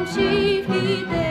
Om Shiv there.